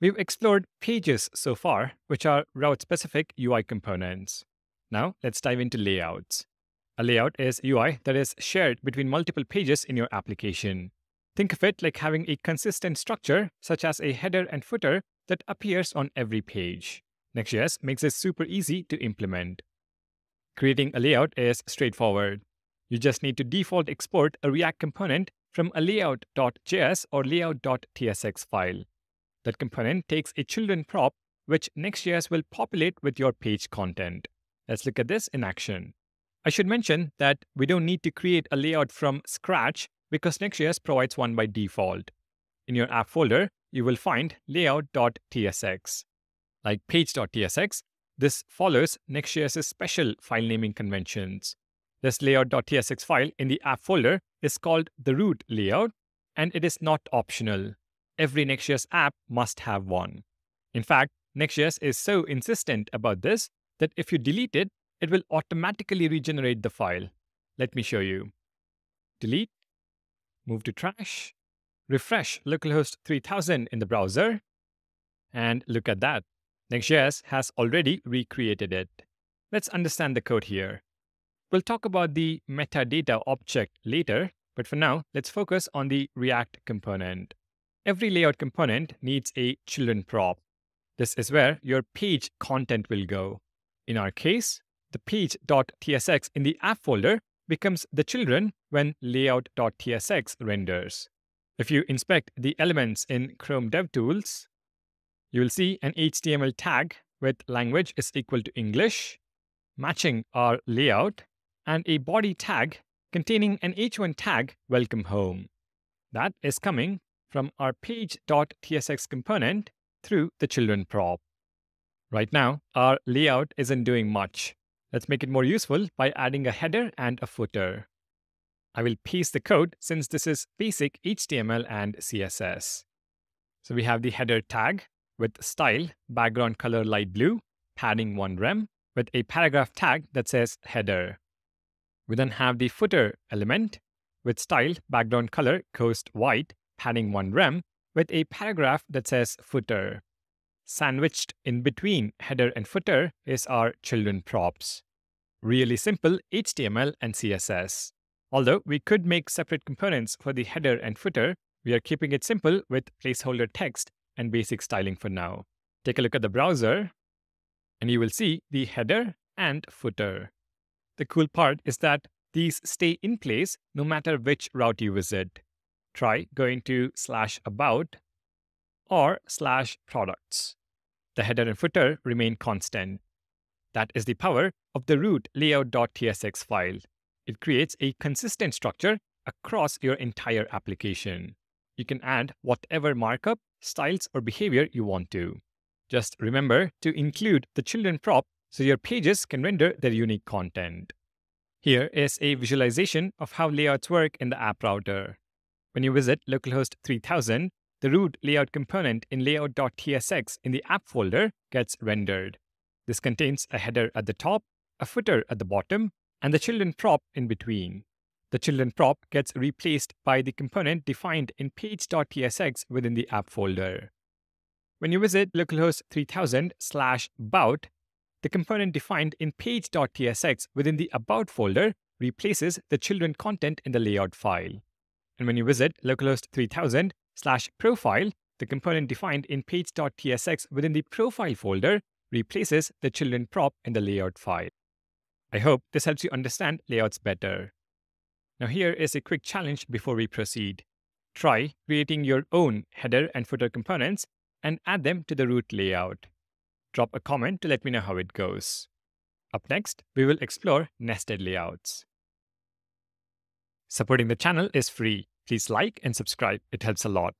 We've explored pages so far, which are route specific UI components. Now let's dive into layouts. A layout is UI that is shared between multiple pages in your application. Think of it like having a consistent structure, such as a header and footer, that appears on every page. Next.js makes it super easy to implement. Creating a layout is straightforward. You just need to default export a React component from a layout.js or layout.tsx file. That component takes a children prop, which Next.js will populate with your page content. Let's look at this in action. I should mention that we don't need to create a layout from scratch because Next.js provides one by default. In your app folder, you will find layout.tsx. Like page.tsx, this follows Next.js's special file naming conventions. This layout.tsx file in the app folder is called the root layout, and it is not optional. Every Next.js app must have one. In fact, Next.js is so insistent about this that if you delete it, it will automatically regenerate the file. Let me show you. Delete, move to trash, refresh localhost 3000 in the browser, and look at that. Next.js has already recreated it. Let's understand the code here. We'll talk about the metadata object later, but for now, let's focus on the React component. Every layout component needs a children prop. This is where your page content will go. In our case, the page.tsx in the app folder becomes the children when layout.tsx renders. If you inspect the elements in Chrome DevTools, you will see an HTML tag with language is equal to English, matching our layout, and a body tag containing an h1 tag welcome home. That is coming from our page.tsx component through the children prop. Right now, our layout isn't doing much. Let's make it more useful by adding a header and a footer. I will paste the code since this is basic HTML and CSS. So we have the header tag with style, background color light blue, padding 1 rem, with a paragraph tag that says header. We then have the footer element with style, background color, ghost white, padding 1 rem, with a paragraph that says footer. Sandwiched in between header and footer is our children props. Really simple HTML and CSS. Although we could make separate components for the header and footer, we are keeping it simple with placeholder text and basic styling for now. Take a look at the browser, and you will see the header and footer. The cool part is that these stay in place no matter which route you visit. Try going to slash about or slash products the header and footer remain constant. That is the power of the root layout.tsx file. It creates a consistent structure across your entire application. You can add whatever markup, styles, or behavior you want to. Just remember to include the children prop so your pages can render their unique content. Here is a visualization of how layouts work in the app router. When you visit localhost 3000, the root layout component in layout.tsx in the app folder gets rendered. This contains a header at the top, a footer at the bottom, and the children prop in between. The children prop gets replaced by the component defined in page.tsx within the app folder. When you visit localhost 3000 slash about, the component defined in page.tsx within the about folder replaces the children content in the layout file. And when you visit localhost 3000 slash profile, the component defined in page.tsx within the profile folder replaces the children prop in the layout file. I hope this helps you understand layouts better. Now here is a quick challenge before we proceed. Try creating your own header and footer components and add them to the root layout. Drop a comment to let me know how it goes. Up next, we will explore nested layouts. Supporting the channel is free. Please like and subscribe, it helps a lot.